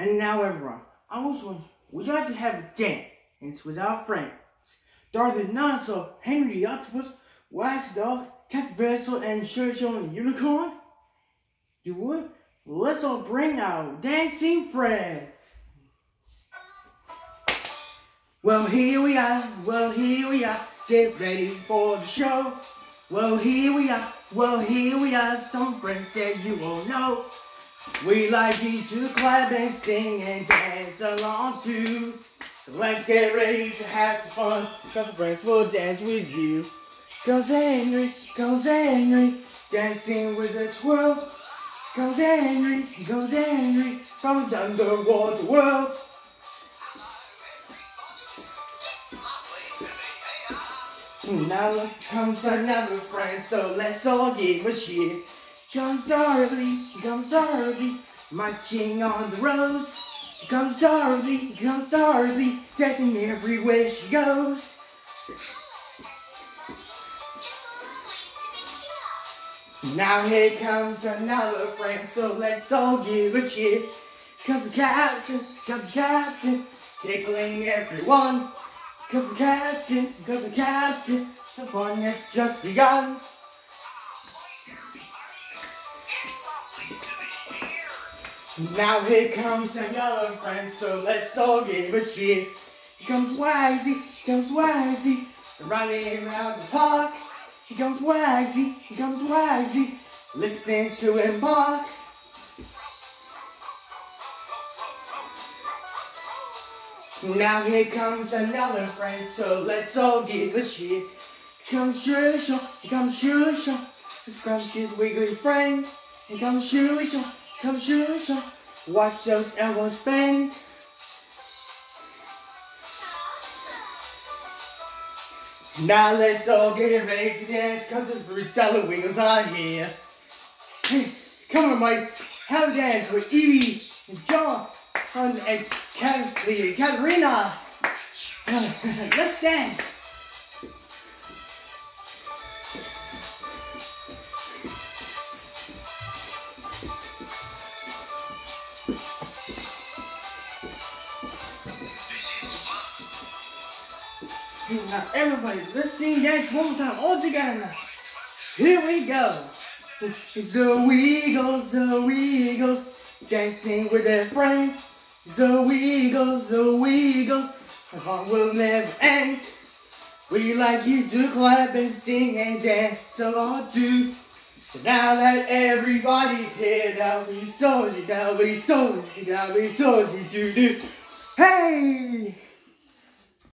And now everyone, I was wondering, you like to have a dance with our friends? Dorothy Dinosaur, Henry the Octopus, Wags Dog, Captain Vessel, and on the Unicorn? You would? Let's all bring our dancing friends. Well, here we are, well, here we are, get ready for the show. Well, here we are, well, here we are, some friends that you all know. We like you to clap and sing and dance along too. So let's get ready to have some fun, cause our friends will dance with you. Goes Henry, goes Henry, dancing with a twirl. Goes Henry, goes Henry, from his underwater world. Now comes another friend, so let's all give a cheer. Comes Dorothy, comes Dorothy, marching on the roads. Comes Dorothy, comes Dorothy, dancing everywhere she goes. Now here comes another friend, so let's all give a cheer. Comes the captain, comes the captain, tickling everyone. Comes the captain, comes the captain, the fun has just begun. Now here comes another friend, so let's all give a cheer. Here comes Wagsy, here comes Wagsy, running around the park. Here comes Wagsy, here comes Wagsy, listening to him bark. Now here comes another friend, so let's all give a cheer. Here comes Shirley Shawn, here comes Shirley Shawn, scrumptious wiggly friend. Here comes Shirley Shawn, Shawn, watch those elbows bend. Now let's all get ready to dance, cause the fruit salad wiggles are here. Hey, come on Mike, have a dance with Evie and John and Kat- Katerina. Let's dance. Now everybody, let's sing dance one more time, all together now. Here we go. The Wiggles, the Wiggles, dancing with their friends. The Wiggles, the Wiggles, the fun will never end. We like you to clap and sing and dance along too. So now that everybody's here, that'll be so easy, that'll be so easy, that'll be so easy to do. Hey!